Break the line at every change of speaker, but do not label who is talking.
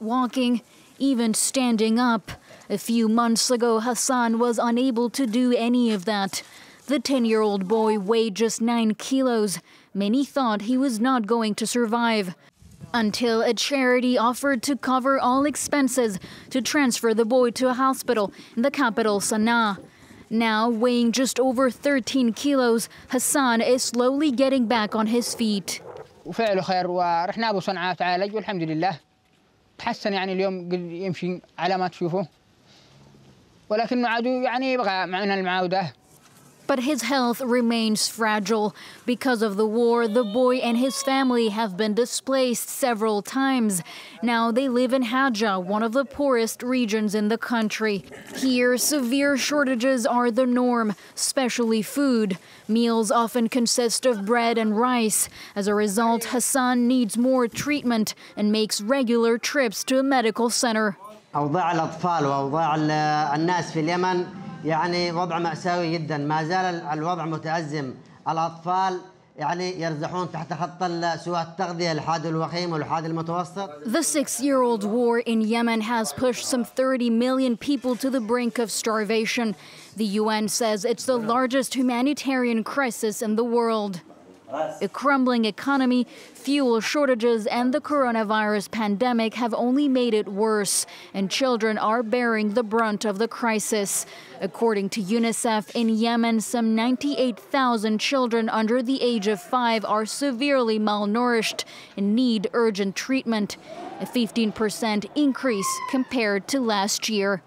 walking, even standing up. A few months ago, Hassan was unable to do any of that. The 10 year old boy weighed just 9 kilos. Many thought he was not going to survive. Until a charity offered to cover all expenses to transfer the boy to a hospital in the capital, Sana'a. Now, weighing just over 13 kilos, Hassan is slowly getting back on his feet.
وفعله خير ورحنا ابو صنعاء تعالج والحمد لله تحسن يعني اليوم قد يمشي على ما تشوفه. ولكنه عدو يعني يبغى معنا المعاودة.
But his health remains fragile. Because of the war, the boy and his family have been displaced several times. Now they live in Hajjah, one of the poorest regions in the country. Here, severe shortages are the norm, especially food. Meals often consist of bread and rice. As a result, Hassan needs more treatment and makes regular trips to a medical center.
يعني وضع مأساوي جدا ما زال الوضع متأزم الأطفال يعني يرزحون تحت خط سواء التغذية الحاد الوخيم والحاد المتوسط
The six-year-old war in Yemen has pushed some 30 million people to the brink of starvation. The UN says it's the largest humanitarian crisis in the world. A crumbling economy, fuel shortages, and the coronavirus pandemic have only made it worse, and children are bearing the brunt of the crisis. According to UNICEF, in Yemen, some 98,000 children under the age of five are severely malnourished and need urgent treatment, a 15% increase compared to last year.